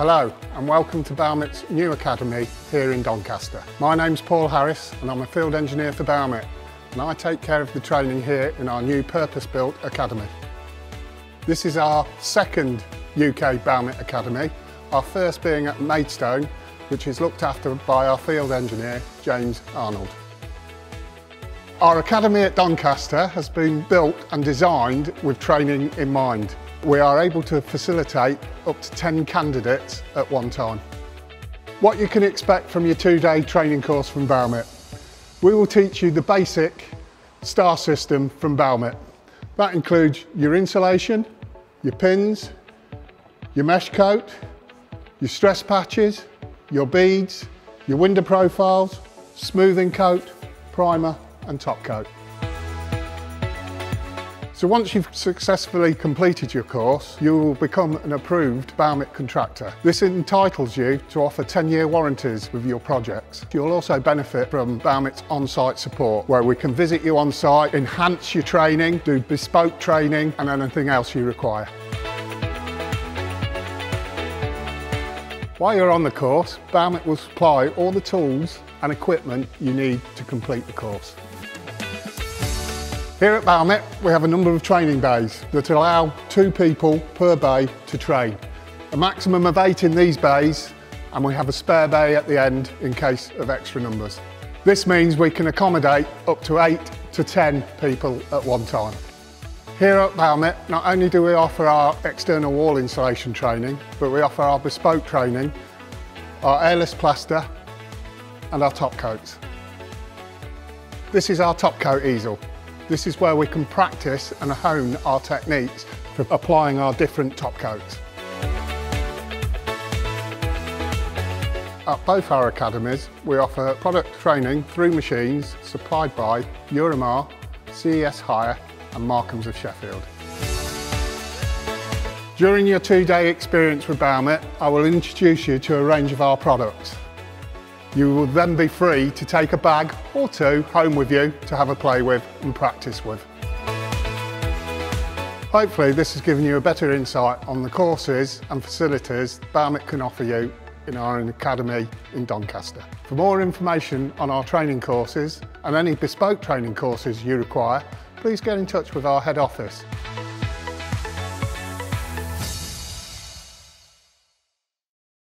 Hello and welcome to Baumit's new academy here in Doncaster. My name's Paul Harris and I'm a field engineer for Baumit and I take care of the training here in our new purpose-built academy. This is our second UK Baumit Academy, our first being at Maidstone which is looked after by our field engineer James Arnold. Our academy at Doncaster has been built and designed with training in mind. We are able to facilitate up to 10 candidates at one time. What you can expect from your two-day training course from Baumit. We will teach you the basic star system from Baumit. That includes your insulation, your pins, your mesh coat, your stress patches, your beads, your window profiles, smoothing coat, primer and top coat. So once you've successfully completed your course, you will become an approved Baumit contractor. This entitles you to offer 10-year warranties with your projects. You'll also benefit from Baumit's on-site support, where we can visit you on site, enhance your training, do bespoke training and anything else you require. While you're on the course, Baumit will supply all the tools and equipment you need to complete the course. Here at Baumit, we have a number of training bays that allow two people per bay to train. A maximum of eight in these bays, and we have a spare bay at the end in case of extra numbers. This means we can accommodate up to eight to 10 people at one time. Here at Baumit, not only do we offer our external wall insulation training, but we offer our bespoke training, our airless plaster, and our top coats. This is our top coat easel. This is where we can practice and hone our techniques for applying our different top coats. At both our academies, we offer product training through machines supplied by Euromair, CES Hire and Markham's of Sheffield. During your two-day experience with Baumit, I will introduce you to a range of our products. You will then be free to take a bag or two home with you to have a play with and practice with. Hopefully this has given you a better insight on the courses and facilities Baumit can offer you in our academy in Doncaster. For more information on our training courses and any bespoke training courses you require, please get in touch with our head office